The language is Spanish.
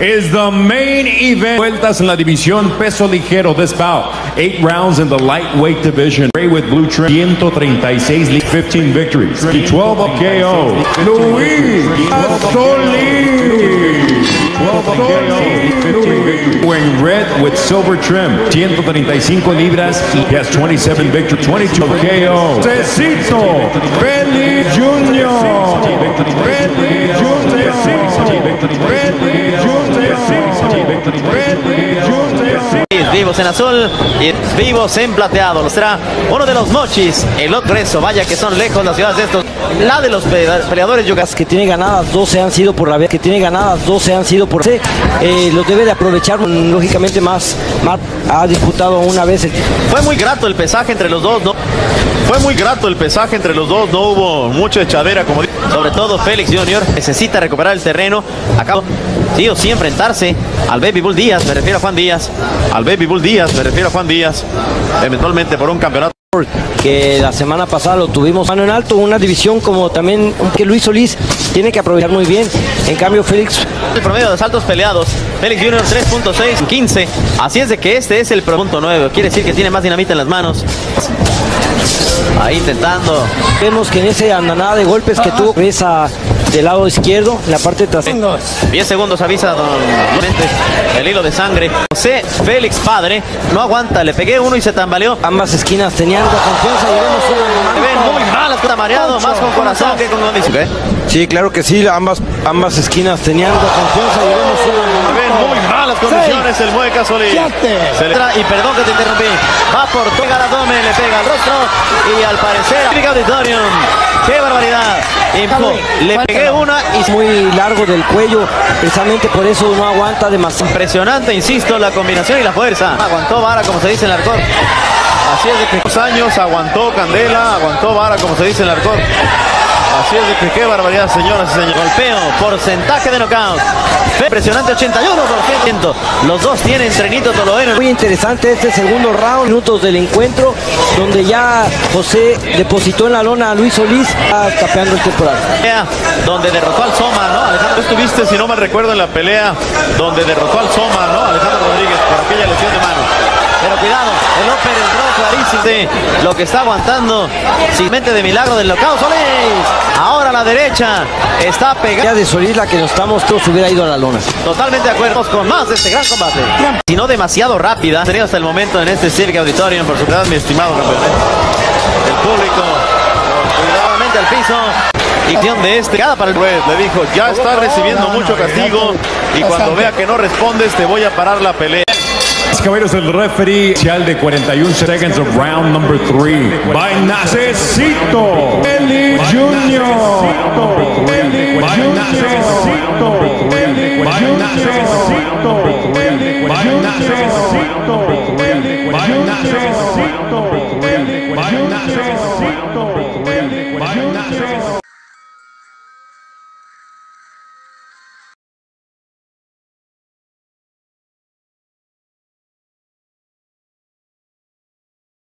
is the main event. Vueltas en la división peso ligero this bout. Eight rounds in the lightweight division. Ray with blue trim. 136 league 15 victories. 12 of KO. Luis Astoli. 12 of KO. 15 victories. Wearing red with silver trim. 135 libras. He has 27 victories. 22 of KO. Cecito Belli Jr. Belli Vivos en azul y vivos en plateado. Será uno de los mochis. El otro eso, vaya que son lejos las ciudades de estos. La de los peleadores yugas. Que tiene ganadas 12 han sido por la vez. Que tiene ganadas 12 han sido por. Eh, lo debe de aprovechar. Lógicamente más, más ha disputado una vez. Fue muy grato el pesaje entre los dos, ¿no? Fue muy grato el pesaje entre los dos. No hubo mucha echadera, como sobre todo Félix Junior. Necesita recuperar el terreno. Acá sí o sí enfrentarse al Baby Bull Díaz. Me refiero a Juan Díaz. Al Baby Bull Díaz. Me refiero a Juan Díaz. Eventualmente por un campeonato que la semana pasada lo tuvimos mano en alto, una división como también que Luis Solís tiene que aprovechar muy bien. En cambio, Félix. El promedio de saltos peleados, Félix Junior 3.6, 15. Así es de que este es el punto 9. Quiere decir que tiene más dinamita en las manos. Ahí intentando. Vemos que en ese andanada de golpes que tuvo esa del lado izquierdo, en la parte trasera. 10 segundos avisa don el hilo de sangre. José Félix Padre no aguanta, le pegué uno y se tambaleó. Ambas esquinas tenían confianza y vemos una ven muy mal, está mareado, más con corazón que con condición. Sí, claro que sí, ambas, ambas esquinas tenían confianza y vemos una ven muy malas condiciones el Mueca Solís. Y perdón que te interrumpí. Va por todo Garadome, le pega al rostro y al parecer Auditorium. ¡Qué barbaridad! Le pegué una y muy largo del cuello, precisamente por eso no aguanta demasiado. Impresionante, insisto, la combinación y la fuerza. Aguantó vara, como se dice en el arcor. Así es de que dos años aguantó Candela, aguantó vara, como se dice en el arcor. Así es de que qué barbaridad, señoras y señores. Golpeo, porcentaje de knockout. Impresionante 81%. Los dos tienen trenito toloeno. Muy interesante este segundo round, minutos del encuentro, donde ya José depositó en la lona a Luis Solís, capeando el temporal. Donde derrotó al Soma, ¿no? Alejandro, estuviste, si no me recuerdo, en la pelea donde derrotó al Soma, ¿no? Alejandro Rodríguez por aquella lesión de mano. Pero cuidado, el Oper entró clarísimo. Lo que está aguantando, simplemente de milagro del locao Solís. Ahora a la derecha está pegada. de Solís la que nos estamos todos hubiera ido a la lona. Totalmente de acuerdo con más de este gran combate. Si no demasiado rápida, tenido hasta el momento en este Civic Auditorium, por su edad, mi estimado campeón. El público, cuidadosamente al piso. Y de este, cada para el juez, le dijo, ya está recibiendo mucho castigo y cuando vea que no respondes te voy a parar la pelea. Caballeros, el referee inicial de 41 seconds of round number 3 by Nacecito Eli Jr. Eli Jr.